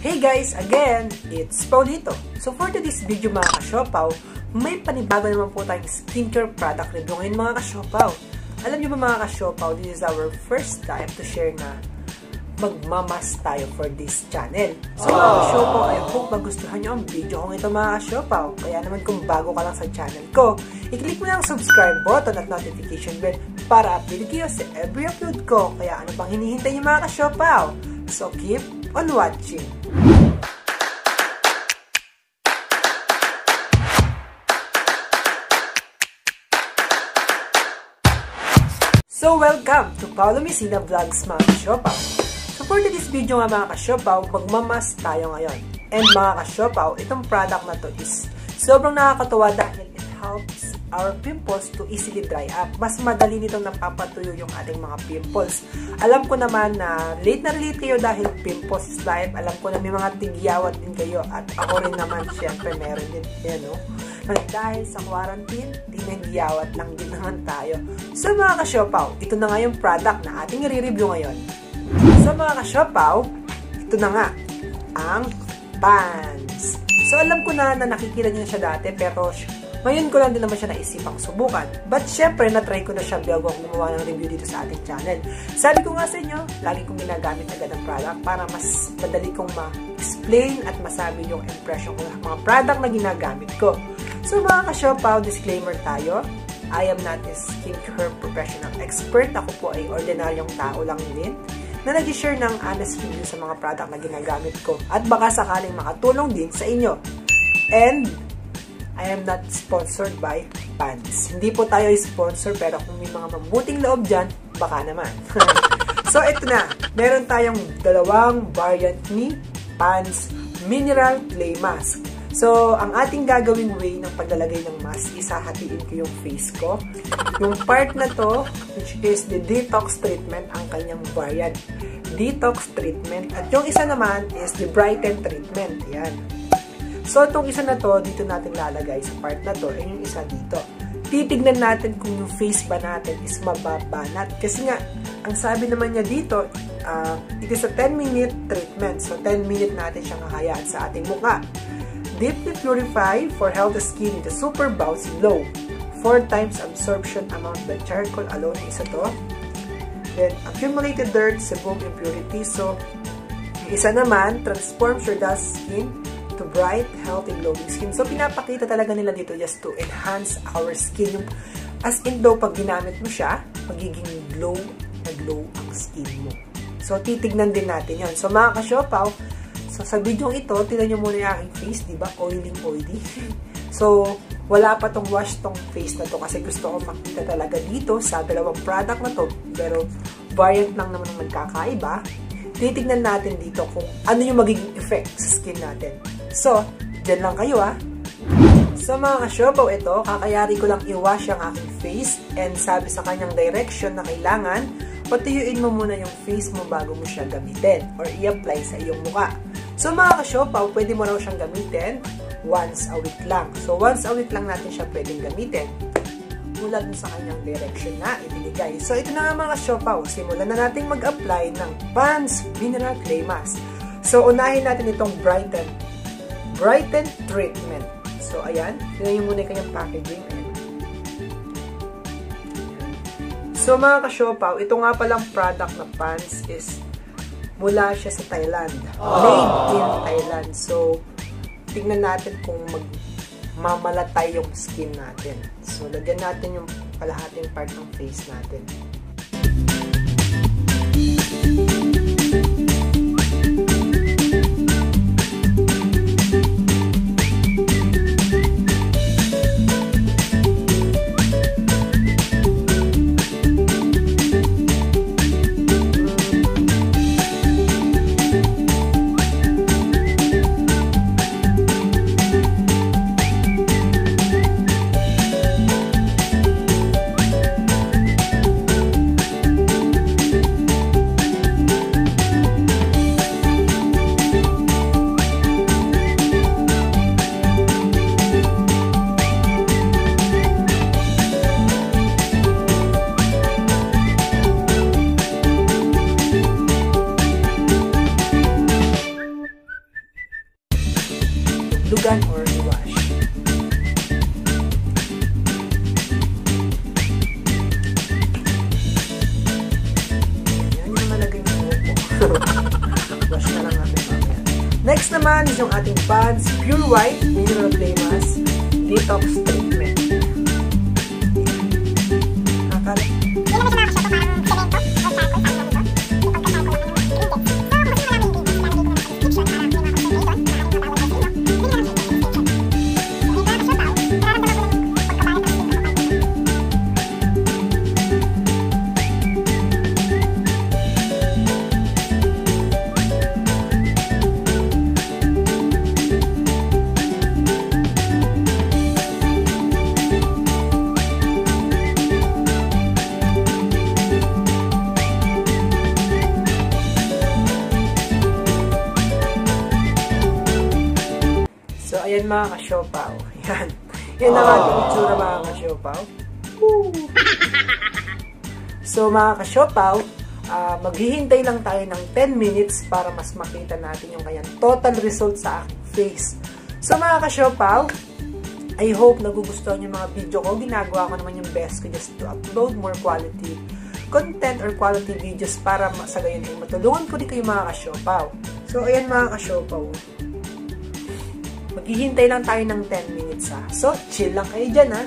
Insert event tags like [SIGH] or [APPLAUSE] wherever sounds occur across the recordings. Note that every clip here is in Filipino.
Hey guys, again, it's Paulito. So for today's video mga kasyopaw, may panibago naman po tayong skincare product review ngayon mga kasyopaw. Alam niyo ba mga kasyopaw, this is our first time to share na magmamas tayo for this channel. So mga kasyopaw, I hope magustuhan niyo ang video kong ito mga kasyopaw. Kaya naman kung bago ka lang sa channel ko, i-click mo lang ang subscribe button at notification bell para update kayo sa every upload ko. Kaya ano pang hinihintay niyo mga kasyopaw? So keep on watching. So, welcome to Paolo Messina Vlogs mga kasyopaw. So, for this video nga mga kasyopaw, magmamas tayo ngayon. And mga kasyopaw, itong product na to is sobrang nakakatuwa dahil it helps our pimples to easily dry up. Mas madali nitong napapatuyo yung ating mga pimples. Alam ko naman na late na relate kayo dahil pimples is life. Alam ko na may mga tigyawat din kayo at ako rin naman syempre meron din. Yan, no? dahil sa quarantine, dinagiyawat lang din naman tayo. So mga kasyopaw, ito na nga yung product na ating i-review ngayon. So mga kasyopaw, ito na nga, ang pants. So alam ko na na nakikita niyo siya dati, pero ngayon ko lang din naman siya naisipang subukan. But syempre, na-try ko na siya bago ako gumawa ng review dito sa ating channel. Sabi ko nga sa inyo, lagi kong ginagamit agad ang product para mas madali kong ma-explain at masabi yung impression ko ng mga product na ginagamit ko. So mga ka-showpow, disclaimer tayo. I am not a skincare professional expert. Ako po ay ordinaryong tao lang din na nag-share ng honest review sa mga product na ginagamit ko at baka sakaling makatulong din sa inyo. And I am not sponsored by Pants. Hindi po tayo sponsor pero kung may mga mabuting loob dyan, baka naman. [LAUGHS] so ito na, meron tayong dalawang variant ni Pants Mineral Clay Mask. So, ang ating gagawing way ng paglalagay ng mask, isahatiin ko yung face ko. Yung part na to, which is the detox treatment, ang kanyang variant. Detox treatment. At yung isa naman is the brighten treatment. Yan. So, itong isa na to, dito natin lalagay sa part na to, ay yung isa dito. Titignan natin kung yung face ba natin is mababanat. Kasi nga, ang sabi naman niya dito, uh, it is a 10-minute treatment. So, 10 minute natin siyang hahayaan sa ating mukha. Deeply purify for healthy skin into super bouncy glow. 4 times absorption amount by charcoal alone, isa to. Then, accumulated dirt, sebum impurity. So, isa naman, transforms your dust skin to bright, healthy, glowing skin. So, pinapakita talaga nila dito just to enhance our skin. As in daw, pag ginamit mo siya, magiging glow na glow ang skin mo. So, titignan din natin yon So, mga kasyopaw, so sa video ito, tinan nyo muna yung aking face, di ba? Oily, oily. [LAUGHS] so, wala pa tong wash tong face na to kasi gusto ko makita talaga dito sa dalawang product na to. Pero, variant lang naman ang magkakaiba. Titignan natin dito kung ano yung magiging effect sa skin natin. So, dyan lang kayo ah. So mga kasyopaw ito, kakayari ko lang i-wash ang aking face and sabi sa kanyang direction na kailangan patuyuin mo muna yung face mo bago mo siya gamitin or i-apply sa iyong mukha. So mga kasyopaw, pwede mo raw siyang gamitin once a week lang. So once a week lang natin siya pwedeng gamitin mula dun sa kanyang direction na ibinigay. So ito na nga mga kasyopaw, simulan na natin mag-apply ng Pans Mineral Clay Mask. So unahin natin itong Brighten Brighten Treatment. So, ayan. Tignan nyo muna yung kanyang packaging. Ayan. So, mga kasyopaw, ito nga palang product na pants is mula siya sa Thailand. Aww. Made in Thailand. So, tingnan natin kung mag mamalatay yung skin natin. So, lagyan natin yung kalahating part ng face natin. hotlugan Wash na lang natin. Next naman is yung ating pads, Pure White Mineral Clay Mask Detox Treatment. Mga ka-siopaw. [LAUGHS] Yan. Yan ang ating itsura mga ka-siopaw. Woo! So, mga ka-siopaw, uh, maghihintay lang tayo ng 10 minutes para mas makita natin yung kanyang total result sa aking face. So, mga ka-siopaw, I hope nagugustuhan yung mga video ko. Ginagawa ko naman yung best ko just to upload more quality content or quality videos para sa gayon ay matulungan ko din kayo mga ka-siopaw. So, ayan mga ka-siopaw. Maghihintay lang tayo ng 10 minutes ha. So, chill lang kayo dyan ha.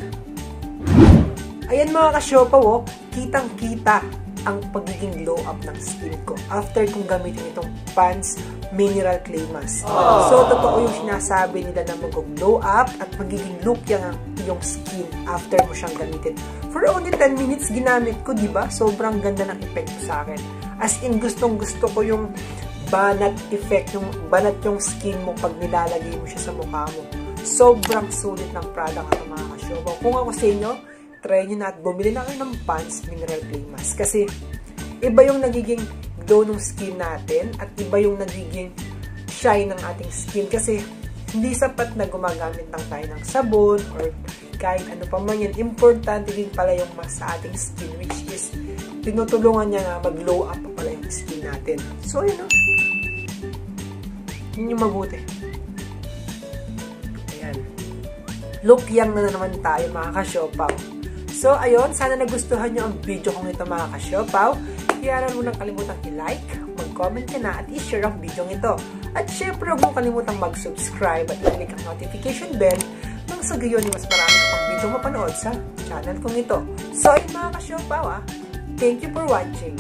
Ayan mga ka-siopaw, oh, kitang-kita ang pagiging glow up ng skin ko after kong gamitin itong Pants Mineral Clay Mask. Aww. So, totoo yung sinasabi nila na mag-glow up at magiging look yung, yung skin after mo siyang gamitin. For only 10 minutes ginamit ko, di ba? Sobrang ganda ng epekto sa akin. As in, gustong gusto ko yung banat effect, yung banat yung skin mo pag nilalagay mo siya sa mukha mo. Sobrang sulit ng product at mga kasyobo. Kung ako sa inyo, try nyo na at bumili na kayo ng Pants Mineral Clay Mask. Kasi, iba yung nagiging glow ng skin natin at iba yung nagiging shine ng ating skin. Kasi, hindi sapat na gumagamit lang tayo ng sabon or kahit ano pa man yan. Importante din pala yung mask sa ating skin which is tinutulungan niya na mag-glow up pa pala yung skin natin. So, yun o. Yun yung mabuti. Ayan. Look young na naman tayo mga ka-siopaw. So, ayun, sana nagustuhan nyo ang video kong ito mga ka-siopaw. Kaya mo nang kalimutang i-like, mag-comment ka na at i-share ang video ito. At syempre, huwag mong kalimutang mag-subscribe at i-click ang notification bell nang sa gayon mas marami pang video mapanood sa channel kong ito. So, ayun mga ka-siopaw ah. Thank you for watching.